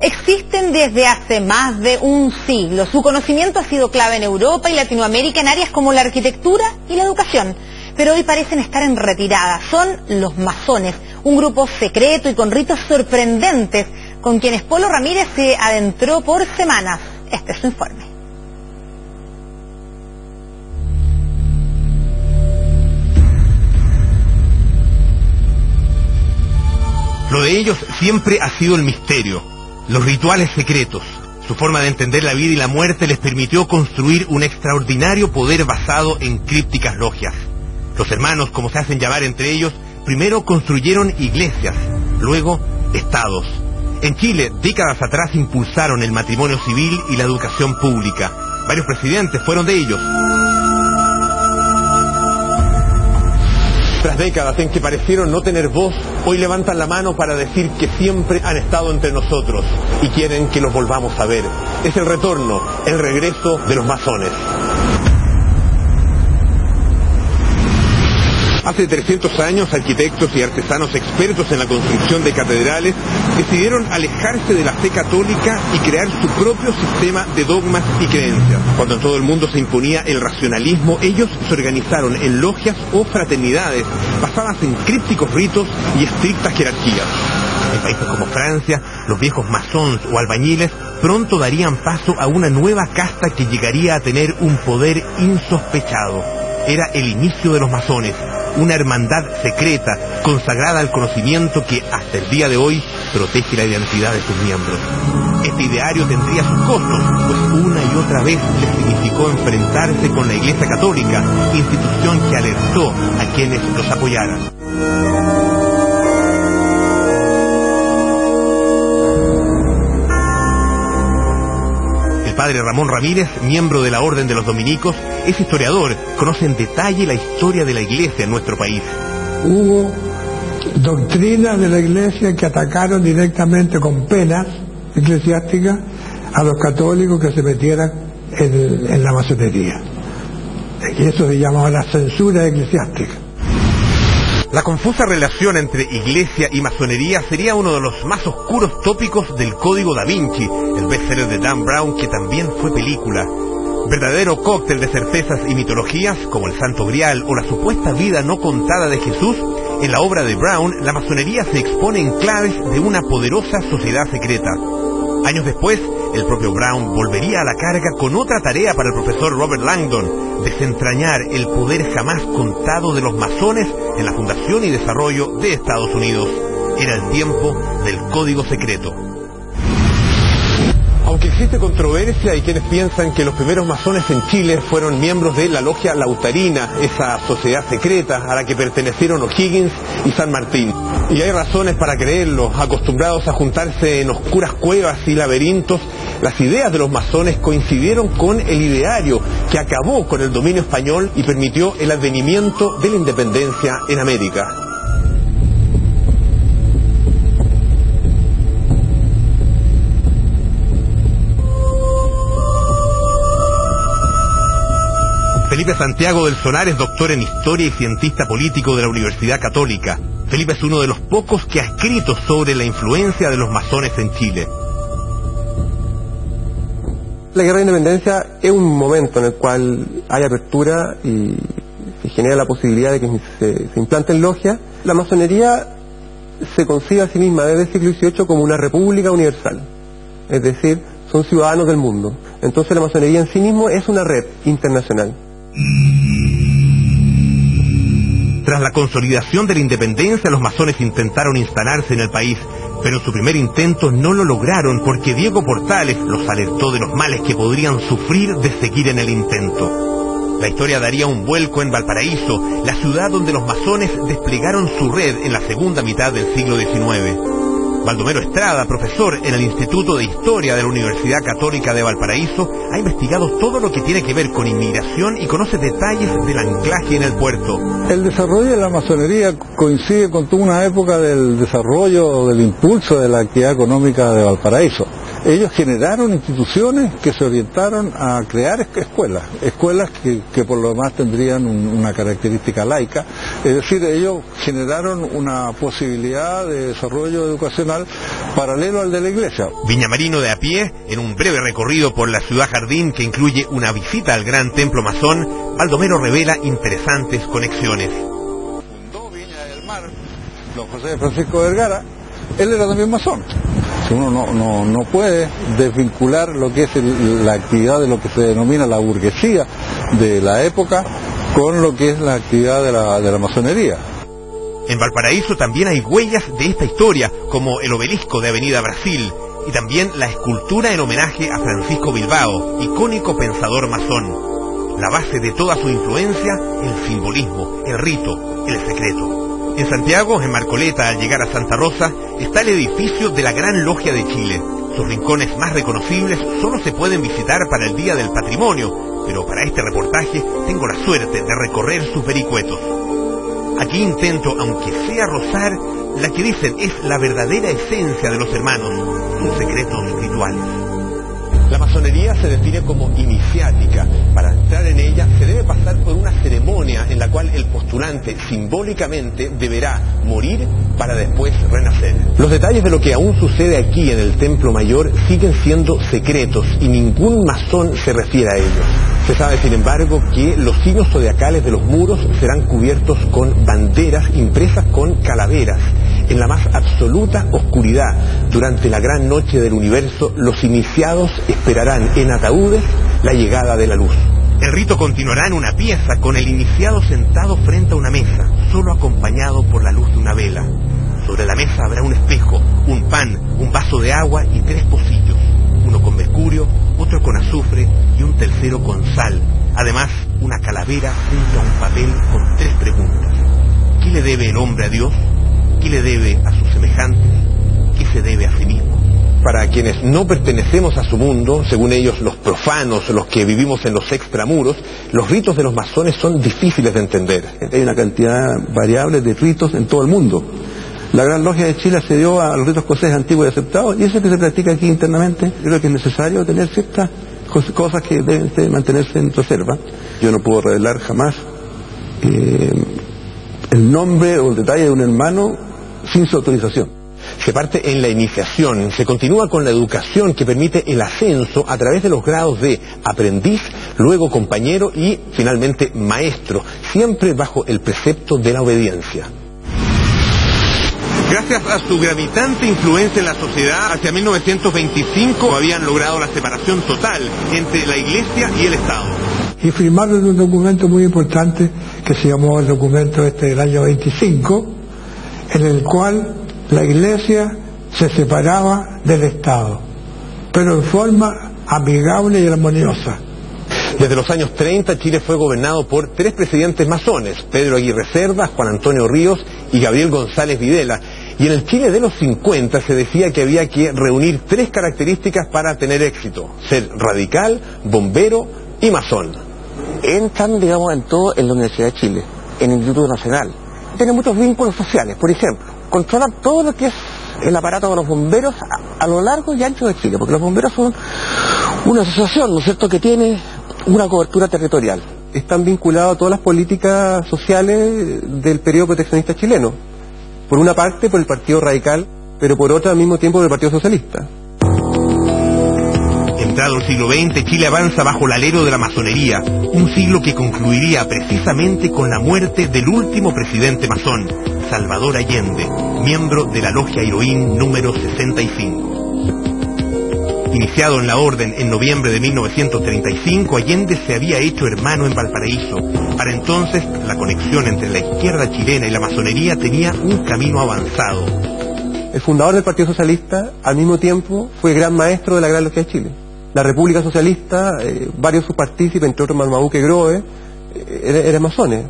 existen desde hace más de un siglo. Su conocimiento ha sido clave en Europa y Latinoamérica en áreas como la arquitectura y la educación. Pero hoy parecen estar en retirada. Son los masones, un grupo secreto y con ritos sorprendentes con quienes Polo Ramírez se adentró por semanas. Este es su informe. Lo de ellos siempre ha sido el misterio, los rituales secretos. Su forma de entender la vida y la muerte les permitió construir un extraordinario poder basado en crípticas logias. Los hermanos, como se hacen llamar entre ellos, primero construyeron iglesias, luego estados. En Chile, décadas atrás impulsaron el matrimonio civil y la educación pública. Varios presidentes fueron de ellos. Tras décadas en que parecieron no tener voz, hoy levantan la mano para decir que siempre han estado entre nosotros y quieren que los volvamos a ver. Es el retorno, el regreso de los masones. Hace 300 años, arquitectos y artesanos expertos en la construcción de catedrales decidieron alejarse de la fe católica y crear su propio sistema de dogmas y creencias. Cuando en todo el mundo se imponía el racionalismo, ellos se organizaron en logias o fraternidades basadas en crípticos ritos y estrictas jerarquías. En países como Francia, los viejos masones o albañiles pronto darían paso a una nueva casta que llegaría a tener un poder insospechado. Era el inicio de los masones, una hermandad secreta consagrada al conocimiento que hasta el día de hoy protege la identidad de sus miembros. Este ideario tendría sus costos, pues una y otra vez le significó enfrentarse con la Iglesia Católica, institución que alertó a quienes los apoyaran. El padre Ramón Ramírez, miembro de la Orden de los Dominicos, es historiador, conoce en detalle la historia de la iglesia en nuestro país. Hubo doctrinas de la iglesia que atacaron directamente con penas eclesiásticas a los católicos que se metieran en, en la masonería. Y eso se llamaba la censura eclesiástica. La confusa relación entre iglesia y masonería sería uno de los más oscuros tópicos del Código da Vinci, el bestseller de Dan Brown que también fue película. Verdadero cóctel de certezas y mitologías, como el Santo Grial o la supuesta vida no contada de Jesús, en la obra de Brown la masonería se expone en claves de una poderosa sociedad secreta. Años después, el propio Brown volvería a la carga con otra tarea para el profesor Robert Langdon, desentrañar el poder jamás contado de los masones en la fundación y desarrollo de Estados Unidos. Era el tiempo del código secreto. Aunque existe controversia, hay quienes piensan que los primeros masones en Chile fueron miembros de la logia lautarina, esa sociedad secreta a la que pertenecieron O'Higgins y San Martín. Y hay razones para creerlo, acostumbrados a juntarse en oscuras cuevas y laberintos, las ideas de los masones coincidieron con el ideario que acabó con el dominio español y permitió el advenimiento de la independencia en América. Felipe Santiago del Solar es doctor en Historia y cientista político de la Universidad Católica. Felipe es uno de los pocos que ha escrito sobre la influencia de los masones en Chile. La guerra de independencia es un momento en el cual hay apertura y se genera la posibilidad de que se, se implanten logias. La masonería se concibe a sí misma desde el siglo XVIII como una república universal, es decir, son ciudadanos del mundo. Entonces la masonería en sí mismo es una red internacional. Tras la consolidación de la independencia, los masones intentaron instalarse en el país, pero en su primer intento no lo lograron porque Diego Portales los alertó de los males que podrían sufrir de seguir en el intento. La historia daría un vuelco en Valparaíso, la ciudad donde los masones desplegaron su red en la segunda mitad del siglo XIX. Baldomero Estrada, profesor en el Instituto de Historia de la Universidad Católica de Valparaíso, ha investigado todo lo que tiene que ver con inmigración y conoce detalles del anclaje en el puerto. El desarrollo de la masonería coincide con toda una época del desarrollo, del impulso de la actividad económica de Valparaíso. Ellos generaron instituciones que se orientaron a crear escuelas, escuelas que, por lo demás tendrían una característica laica, es decir, ellos generaron una posibilidad de desarrollo educacional paralelo al de la iglesia. Viñamarino de a pie, en un breve recorrido por la ciudad jardín que incluye una visita al gran templo masón, Baldomero revela interesantes conexiones. Fundó Viña del Mar, don José Francisco Vergara, él era también masón. Uno no, no, puede desvincular lo que es la actividad de lo que se denomina la burguesía de la época con lo que es la actividad de la, de la masonería. En Valparaíso también hay huellas de esta historia, como el obelisco de Avenida Brasil, y también la escultura en homenaje a Francisco Bilbao, icónico pensador masón. La base de toda su influencia, el simbolismo, el rito, el secreto. En Santiago, en Marcoleta, al llegar a Santa Rosa, está el edificio de la Gran Logia de Chile. Sus rincones más reconocibles solo se pueden visitar para el Día del Patrimonio, pero para este reportaje tengo la suerte de recorrer sus vericuetos. Aquí intento, aunque sea rozar, la que dicen es la verdadera esencia de los hermanos, sus secretos rituales. La masonería se define como iniciática. Para entrar en ella se debe pasar por una ceremonia en la cual el postulante simbólicamente deberá morir para después renacer. Los detalles de lo que aún sucede aquí en el Templo Mayor siguen siendo secretos y ningún masón se refiere a ellos. Se sabe, sin embargo, que los signos zodiacales de los muros serán cubiertos con banderas impresas con calaveras en la más absoluta oscuridad, durante la gran noche del universo, los iniciados esperarán en ataúdes la llegada de la luz. El rito continuará en una pieza con el iniciado sentado frente a una mesa, solo acompañado por la luz de una vela. Sobre la mesa habrá un espejo, un pan, un vaso de agua y tres pocillos, uno con mercurio, otro con azufre y un tercero con sal. Además, una calavera junto a un papel con tres preguntas. ¿Qué le debe el hombre a Dios? ¿Qué le debe a sus semejantes? ¿Qué se debe a sí mismo? Para quienes no pertenecemos a su mundo, según ellos los profanos, los que vivimos en los extramuros, los ritos de los masones son difíciles de entender. Hay una cantidad variable de ritos en todo el mundo. La Gran Logia de Chile accedió a los ritos escoceses antiguos y aceptados, y eso que se practica aquí internamente, creo que es necesario tener ciertas cosas que deben mantenerse en reserva. Yo no puedo revelar jamás eh, el nombre o el detalle de un hermano sin su autorización. Se parte en la iniciación, se continúa con la educación que permite el ascenso a través de los grados de aprendiz, luego compañero y finalmente maestro, siempre bajo el precepto de la obediencia. Gracias a su gravitante influencia en la sociedad, hacia 1925 habían logrado la separación total entre la Iglesia y el Estado. Y firmaron un documento muy importante que se llamó el documento este del año 25, en el cual la iglesia se separaba del Estado, pero en forma amigable y armoniosa. Desde los años 30 Chile fue gobernado por tres presidentes masones, Pedro Aguirre Cerda, Juan Antonio Ríos y Gabriel González Videla. Y en el Chile de los 50 se decía que había que reunir tres características para tener éxito, ser radical, bombero y masón. Entran, digamos, en todo en la Universidad de Chile, en el Instituto Nacional, tiene muchos vínculos sociales, por ejemplo, controlan todo lo que es el aparato de los bomberos a, lo largo y ancho de Chile, porque los bomberos son una asociación, ¿no es cierto?, que tiene una cobertura territorial. Están vinculados a todas las políticas sociales del periodo proteccionista chileno. Por una parte por el Partido Radical, pero por otra al mismo tiempo por el Partido Socialista. El siglo XX, Chile avanza bajo el alero de la masonería, un siglo que concluiría precisamente con la muerte del último presidente masón, Salvador Allende, miembro de la Logia Heroín número 65. Iniciado en la orden en noviembre de 1935, Allende se había hecho hermano en Valparaíso. Para entonces, la conexión entre la izquierda chilena y la masonería tenía un camino avanzado. El fundador del Partido Socialista, al mismo tiempo, fue gran maestro de la Gran Logia de Chile la República Socialista, eh, varios subpartícipes, entre otros Marmaduke Groe, eh, eran masones.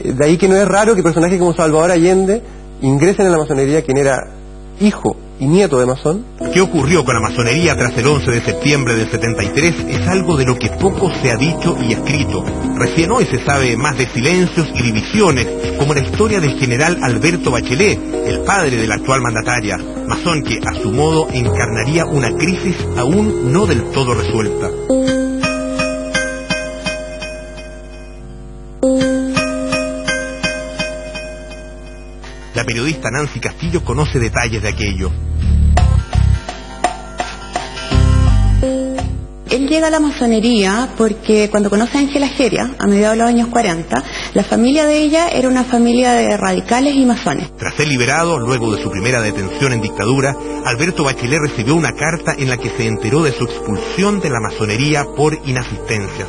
Eh, de ahí que no es raro que personajes como Salvador Allende ingresen en la masonería, quien era hijo y nieto de masón. ¿Qué ocurrió con la masonería tras el 11 de septiembre del 73? Es algo de lo que poco se ha dicho y escrito. Recién hoy se sabe más de silencios y divisiones, como la historia del general Alberto Bachelet, el padre de la actual mandataria, masón que a su modo encarnaría una crisis aún no del todo resuelta. Periodista Nancy Castillo conoce detalles de aquello. Él llega a la masonería porque cuando conoce a Ángela Geria, a mediados de los años 40, la familia de ella era una familia de radicales y masones. Tras ser liberado, luego de su primera detención en dictadura, Alberto Bachelet recibió una carta en la que se enteró de su expulsión de la masonería por inasistencias.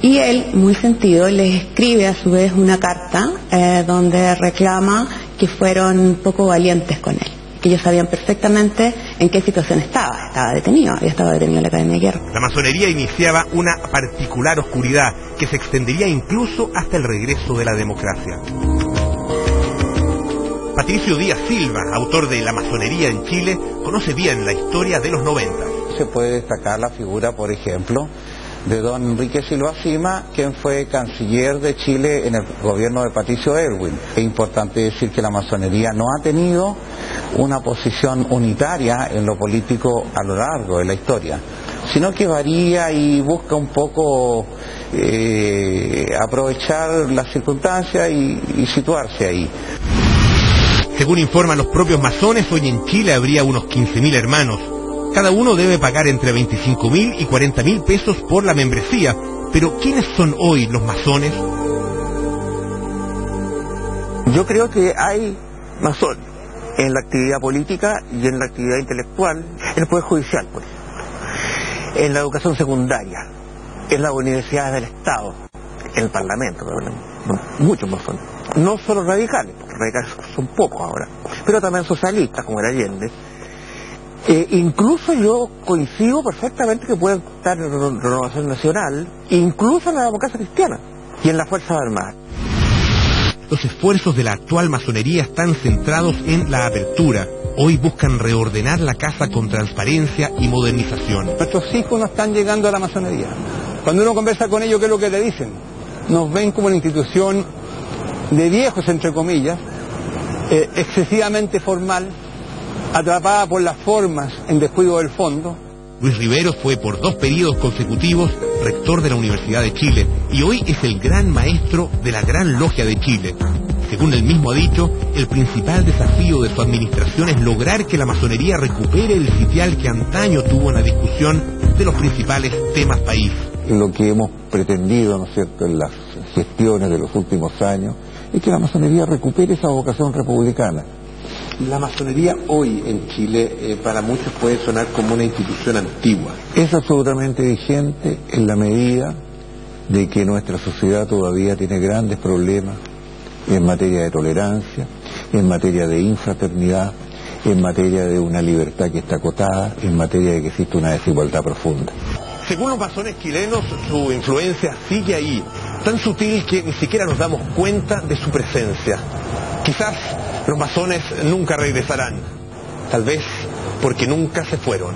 Y él, muy sentido, les escribe a su vez una carta eh, donde reclama que fueron poco valientes con él que ellos sabían perfectamente en qué situación estaba. Estaba detenido, había estado detenido en la Academia de Guerra. La masonería iniciaba una particular oscuridad que se extendería incluso hasta el regreso de la democracia. Patricio Díaz Silva, autor de La masonería en Chile, conoce bien la historia de los 90. Se puede destacar la figura, por ejemplo, de don Enrique Silva Sima, quien fue canciller de Chile en el gobierno de Patricio Erwin. Es importante decir que la masonería no ha tenido una posición unitaria en lo político a lo largo de la historia, sino que varía y busca un poco eh, aprovechar las circunstancias y, y situarse ahí. Según informan los propios masones, hoy en Chile habría unos 15.000 hermanos. Cada uno debe pagar entre 25.000 y 40.000 pesos por la membresía. Pero ¿quiénes son hoy los masones? Yo creo que hay masones en la actividad política y en la actividad intelectual, en el Poder Judicial, por ejemplo, en la educación secundaria, en las universidades del Estado, en el Parlamento, muchos masones. No solo radicales, porque radicales son pocos ahora, pero también socialistas, como era Allende. Eh, incluso yo coincido perfectamente que pueden estar en la Renovación Nacional, incluso en la democracia cristiana y en las Fuerzas Armadas. Los esfuerzos de la actual masonería están centrados en la apertura. Hoy buscan reordenar la casa con transparencia y modernización. Nuestros hijos no están llegando a la masonería. Cuando uno conversa con ellos, ¿qué es lo que le dicen? Nos ven como una institución de viejos, entre comillas, eh, excesivamente formal, atrapada por las formas en descuido del fondo. Luis Riveros fue por dos periodos consecutivos rector de la Universidad de Chile y hoy es el gran maestro de la Gran Logia de Chile. Según él mismo ha dicho, el principal desafío de su administración es lograr que la masonería recupere el sitial que antaño tuvo en la discusión de los principales temas país. Lo que hemos pretendido, ¿no es cierto?, en las gestiones de los últimos años, es que la masonería recupere esa vocación republicana. La masonería hoy en Chile eh, para muchos puede sonar como una institución antigua. Es absolutamente vigente en la medida de que nuestra sociedad todavía tiene grandes problemas en materia de tolerancia, en materia de infraternidad, en materia de una libertad que está acotada, en materia de que existe una desigualdad profunda. Según los masones chilenos, su influencia sigue ahí, tan sutil que ni siquiera nos damos cuenta de su presencia. Quizás los masones nunca regresarán, tal vez porque nunca se fueron.